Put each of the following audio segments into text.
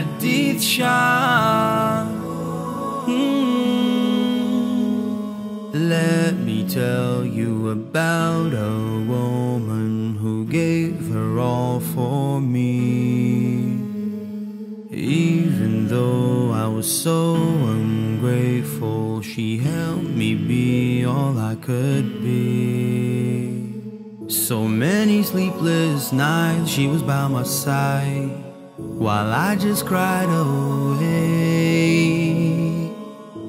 Hadiethshop. Mm. Let me tell you about a woman who gave her all for me. Even though I was so ungrateful, she helped me be all I could be. So many sleepless nights she was by my side while I just cried away.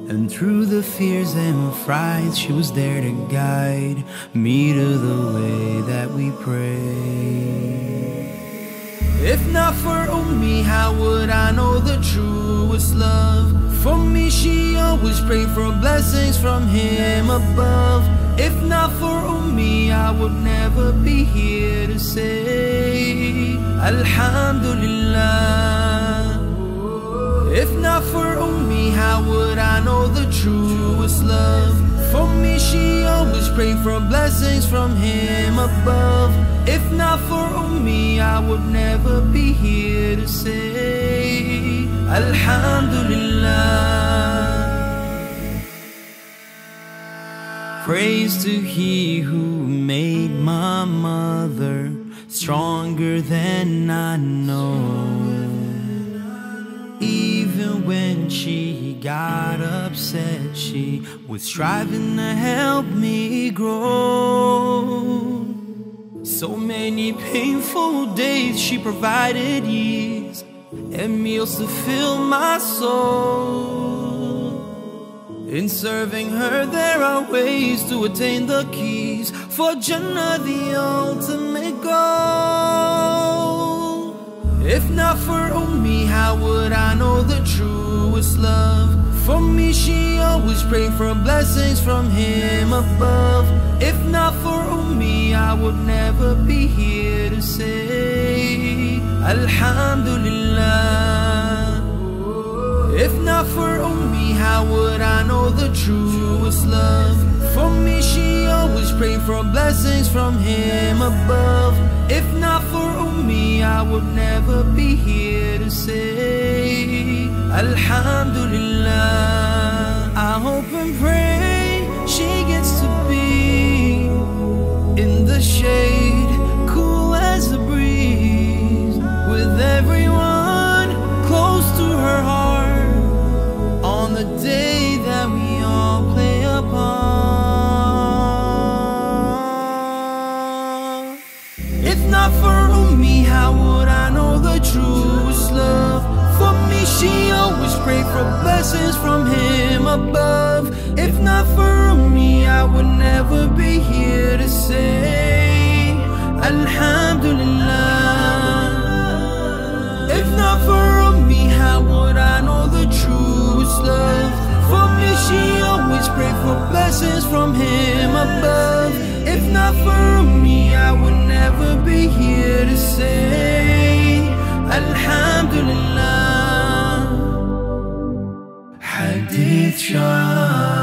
And through the fears and frights, she was there to guide me to the way that we pray. If not for Ummi, how would I know the truest love? For me, she always prayed for blessings from him above. If not for Ummi, I would never be here to say Alhamdulillah. If not for Ummi, how would I know the truest love? For me, she always prayed for blessings from him above. If not for Ummi, I would never be here to say Alhamdulillah. Praise to He who made my mother stronger than I know. Even when she got upset, she was striving to help me grow. So many painful days she provided ease and meals to fill my soul. In serving her, there are ways to attain the keys for Jannah, the ultimate Would I know the truest love? For me, she always prayed for blessings from him above. If not for Ummi, I would never be here to say Alhamdulillah. If not for Ummi, how would I know the truest love? For me, she always prayed for blessings from him above. If not for Ummi, I would never be here to say Alhamdulillah. I hope and pray she gets to be in the shade, cool as a breeze, with everyone for blessings from Him above. If not for me, I would never be here to say Alhamdulillah. If not for me, how would I know the truest love? For me, she always prayed for blessings from Him above. If not for حديث شاب